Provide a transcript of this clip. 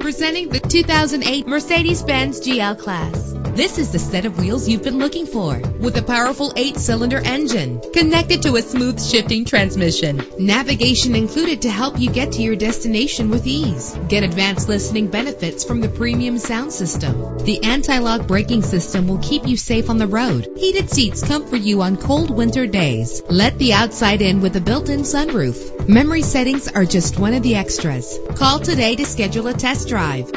Presenting the 2008 Mercedes-Benz GL Class. This is the set of wheels you've been looking for with a powerful eight cylinder engine connected to a smooth shifting transmission. Navigation included to help you get to your destination with ease. Get advanced listening benefits from the premium sound system. The anti-lock braking system will keep you safe on the road. Heated seats comfort you on cold winter days. Let the outside in with a built-in sunroof. Memory settings are just one of the extras. Call today to schedule a test drive.